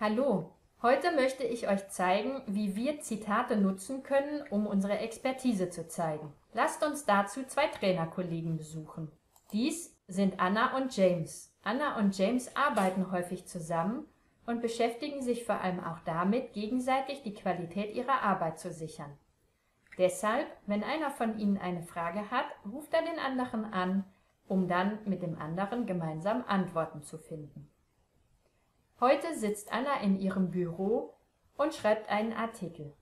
Hallo, heute möchte ich euch zeigen, wie wir Zitate nutzen können, um unsere Expertise zu zeigen. Lasst uns dazu zwei Trainerkollegen besuchen. Dies sind Anna und James. Anna und James arbeiten häufig zusammen und beschäftigen sich vor allem auch damit, gegenseitig die Qualität ihrer Arbeit zu sichern. Deshalb, wenn einer von ihnen eine Frage hat, ruft er den anderen an, um dann mit dem anderen gemeinsam Antworten zu finden. Heute sitzt Anna in ihrem Büro und schreibt einen Artikel.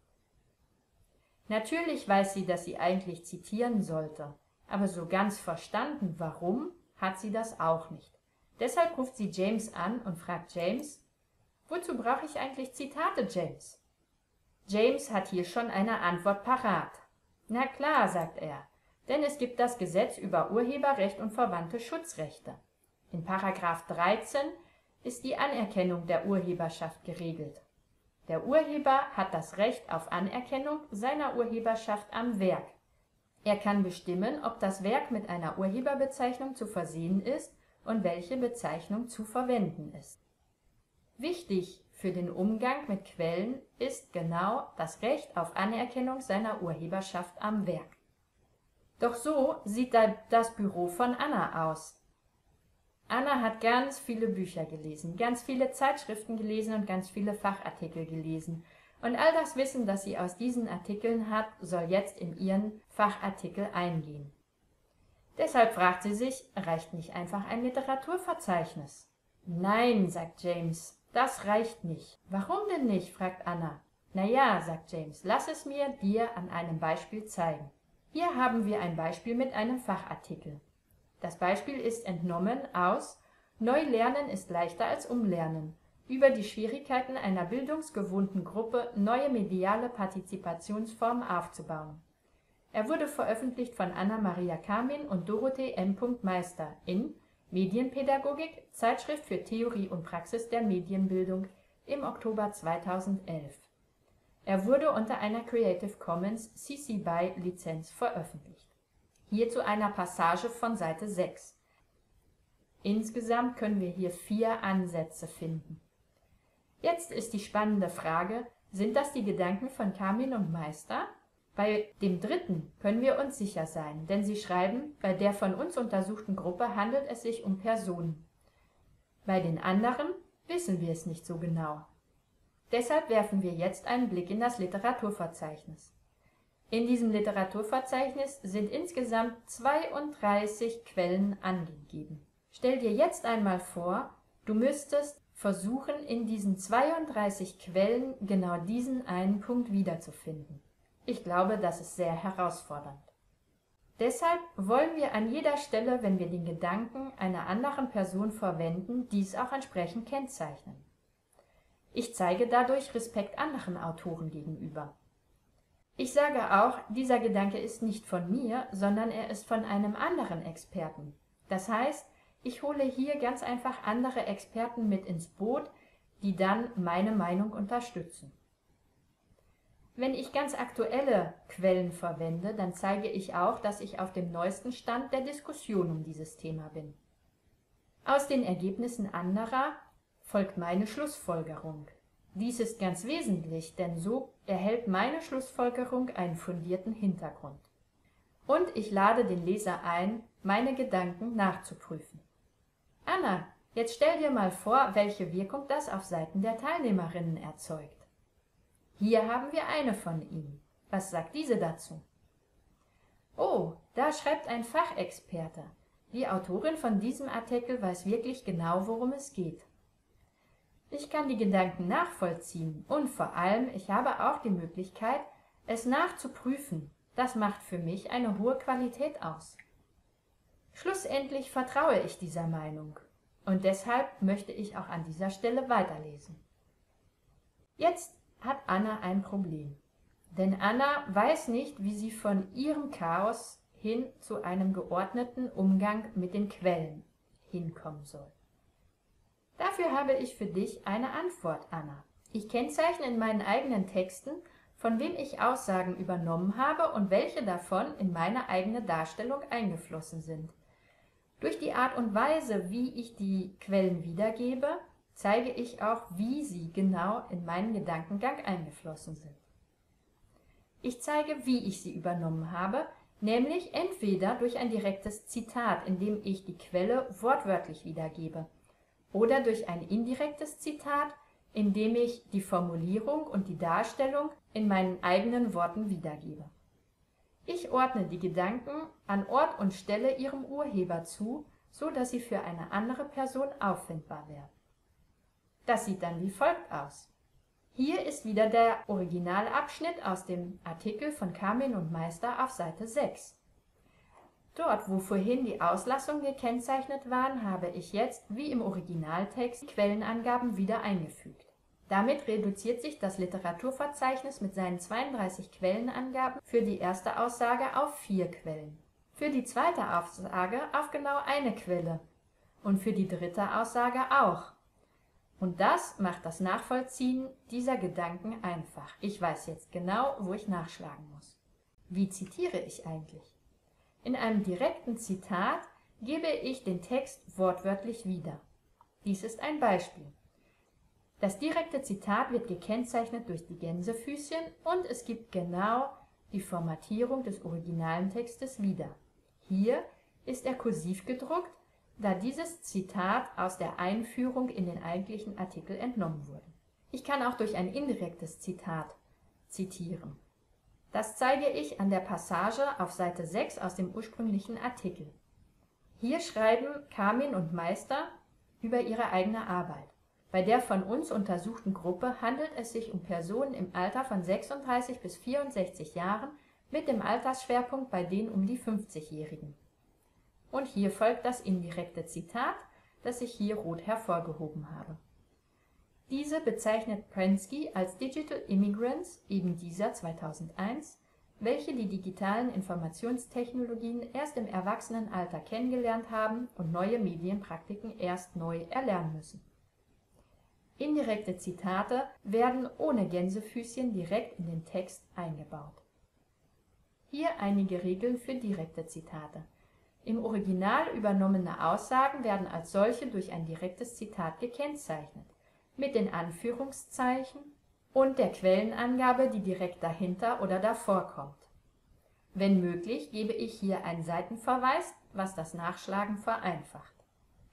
Natürlich weiß sie, dass sie eigentlich zitieren sollte, aber so ganz verstanden, warum, hat sie das auch nicht. Deshalb ruft sie James an und fragt James, wozu brauche ich eigentlich Zitate, James? James hat hier schon eine Antwort parat. Na klar, sagt er, denn es gibt das Gesetz über Urheberrecht und verwandte Schutzrechte. In Paragraph 13 ist die Anerkennung der Urheberschaft geregelt. Der Urheber hat das Recht auf Anerkennung seiner Urheberschaft am Werk. Er kann bestimmen, ob das Werk mit einer Urheberbezeichnung zu versehen ist und welche Bezeichnung zu verwenden ist. Wichtig für den Umgang mit Quellen ist genau das Recht auf Anerkennung seiner Urheberschaft am Werk. Doch so sieht das Büro von Anna aus. Anna hat ganz viele Bücher gelesen, ganz viele Zeitschriften gelesen und ganz viele Fachartikel gelesen. Und all das Wissen, das sie aus diesen Artikeln hat, soll jetzt in ihren Fachartikel eingehen. Deshalb fragt sie sich, reicht nicht einfach ein Literaturverzeichnis? Nein, sagt James, das reicht nicht. Warum denn nicht? fragt Anna. Na ja, sagt James, lass es mir dir an einem Beispiel zeigen. Hier haben wir ein Beispiel mit einem Fachartikel. Das Beispiel ist entnommen aus Neulernen ist leichter als Umlernen über die Schwierigkeiten einer bildungsgewohnten Gruppe neue mediale Partizipationsformen aufzubauen. Er wurde veröffentlicht von Anna-Maria Kamin und Dorothee M. Meister in Medienpädagogik, Zeitschrift für Theorie und Praxis der Medienbildung im Oktober 2011. Er wurde unter einer Creative Commons CC Veröffentlicht Hierzu einer Passage von Seite 6. Insgesamt können wir hier vier Ansätze finden. Jetzt ist die spannende Frage, sind das die Gedanken von Kamin und Meister? Bei dem dritten können wir uns sicher sein, denn sie schreiben, bei der von uns untersuchten Gruppe handelt es sich um Personen. Bei den anderen wissen wir es nicht so genau. Deshalb werfen wir jetzt einen Blick in das Literaturverzeichnis. In diesem Literaturverzeichnis sind insgesamt 32 Quellen angegeben. Stell dir jetzt einmal vor, du müsstest versuchen, in diesen 32 Quellen genau diesen einen Punkt wiederzufinden. Ich glaube, das ist sehr herausfordernd. Deshalb wollen wir an jeder Stelle, wenn wir den Gedanken einer anderen Person verwenden, dies auch entsprechend kennzeichnen. Ich zeige dadurch Respekt anderen Autoren gegenüber. Ich sage auch, dieser Gedanke ist nicht von mir, sondern er ist von einem anderen Experten. Das heißt, ich hole hier ganz einfach andere Experten mit ins Boot, die dann meine Meinung unterstützen. Wenn ich ganz aktuelle Quellen verwende, dann zeige ich auch, dass ich auf dem neuesten Stand der Diskussion um dieses Thema bin. Aus den Ergebnissen anderer folgt meine Schlussfolgerung. Dies ist ganz wesentlich, denn so erhält meine Schlussfolgerung einen fundierten Hintergrund. Und ich lade den Leser ein, meine Gedanken nachzuprüfen. Anna, jetzt stell dir mal vor, welche Wirkung das auf Seiten der Teilnehmerinnen erzeugt. Hier haben wir eine von ihnen. Was sagt diese dazu? Oh, da schreibt ein Fachexperte. Die Autorin von diesem Artikel weiß wirklich genau, worum es geht. Ich kann die Gedanken nachvollziehen und vor allem, ich habe auch die Möglichkeit, es nachzuprüfen. Das macht für mich eine hohe Qualität aus. Schlussendlich vertraue ich dieser Meinung und deshalb möchte ich auch an dieser Stelle weiterlesen. Jetzt hat Anna ein Problem, denn Anna weiß nicht, wie sie von ihrem Chaos hin zu einem geordneten Umgang mit den Quellen hinkommen soll. Dafür habe ich für dich eine Antwort, Anna. Ich kennzeichne in meinen eigenen Texten, von wem ich Aussagen übernommen habe und welche davon in meine eigene Darstellung eingeflossen sind. Durch die Art und Weise, wie ich die Quellen wiedergebe, zeige ich auch, wie sie genau in meinen Gedankengang eingeflossen sind. Ich zeige, wie ich sie übernommen habe, nämlich entweder durch ein direktes Zitat, in dem ich die Quelle wortwörtlich wiedergebe, oder durch ein indirektes Zitat, in dem ich die Formulierung und die Darstellung in meinen eigenen Worten wiedergebe. Ich ordne die Gedanken an Ort und Stelle ihrem Urheber zu, so dass sie für eine andere Person auffindbar werden. Das sieht dann wie folgt aus. Hier ist wieder der Originalabschnitt aus dem Artikel von Kamin und Meister auf Seite 6. Dort, wo vorhin die Auslassungen gekennzeichnet waren, habe ich jetzt, wie im Originaltext, die Quellenangaben wieder eingefügt. Damit reduziert sich das Literaturverzeichnis mit seinen 32 Quellenangaben für die erste Aussage auf vier Quellen, für die zweite Aussage auf genau eine Quelle und für die dritte Aussage auch. Und das macht das Nachvollziehen dieser Gedanken einfach. Ich weiß jetzt genau, wo ich nachschlagen muss. Wie zitiere ich eigentlich? In einem direkten Zitat gebe ich den Text wortwörtlich wieder. Dies ist ein Beispiel. Das direkte Zitat wird gekennzeichnet durch die Gänsefüßchen und es gibt genau die Formatierung des originalen Textes wieder. Hier ist er kursiv gedruckt, da dieses Zitat aus der Einführung in den eigentlichen Artikel entnommen wurde. Ich kann auch durch ein indirektes Zitat zitieren. Das zeige ich an der Passage auf Seite 6 aus dem ursprünglichen Artikel. Hier schreiben Kamin und Meister über ihre eigene Arbeit. Bei der von uns untersuchten Gruppe handelt es sich um Personen im Alter von 36 bis 64 Jahren mit dem Altersschwerpunkt bei den um die 50-Jährigen. Und hier folgt das indirekte Zitat, das ich hier rot hervorgehoben habe. Diese bezeichnet Prensky als Digital Immigrants, eben dieser 2001, welche die digitalen Informationstechnologien erst im Erwachsenenalter kennengelernt haben und neue Medienpraktiken erst neu erlernen müssen Indirekte Zitate werden ohne Gänsefüßchen direkt in den Text eingebaut. Hier einige Regeln für direkte Zitate. Im Original übernommene Aussagen werden als solche durch ein direktes Zitat gekennzeichnet, mit den Anführungszeichen und der Quellenangabe, die direkt dahinter oder davor kommt. Wenn möglich, gebe ich hier einen Seitenverweis, was das Nachschlagen vereinfacht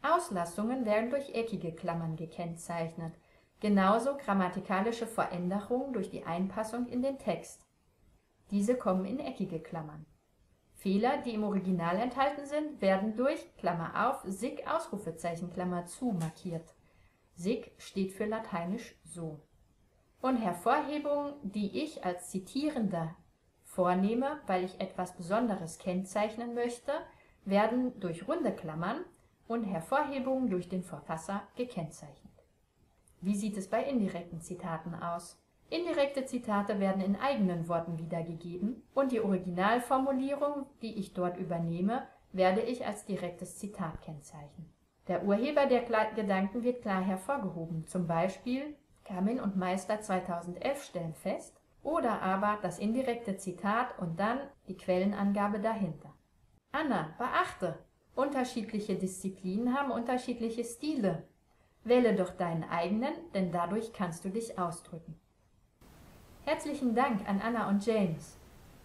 Auslassungen werden durch eckige Klammern gekennzeichnet, genauso grammatikalische Veränderungen durch die Einpassung in den Text. Diese kommen in eckige Klammern. Fehler, die im Original enthalten sind, werden durch Klammer auf SIG Ausrufezeichen Klammer zu markiert. SIG steht für lateinisch so. Und Hervorhebungen, die ich als Zitierender vornehme, weil ich etwas Besonderes kennzeichnen möchte, werden durch runde Klammern und Hervorhebungen durch den Verfasser gekennzeichnet. Wie sieht es bei indirekten Zitaten aus? Indirekte Zitate werden in eigenen Worten wiedergegeben und die Originalformulierung, die ich dort übernehme, werde ich als direktes Zitat kennzeichnen. Der Urheber der Gedanken wird klar hervorgehoben, zum Beispiel Kamin und Meister 2011 stellen fest oder aber das indirekte Zitat und dann die Quellenangabe dahinter. Anna, beachte, Unterschiedliche Disziplinen haben unterschiedliche Stile. Wähle doch deinen eigenen, denn dadurch kannst du dich ausdrücken. Herzlichen Dank an Anna und James.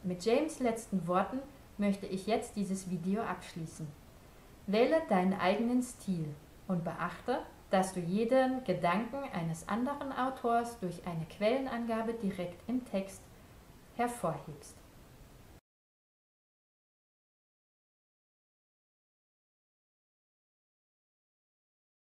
Mit James letzten Worten möchte ich jetzt dieses Video abschließen. Wähle deinen eigenen Stil und beachte, dass du jeden Gedanken eines anderen Autors durch eine Quellenangabe direkt im Text hervorhebst.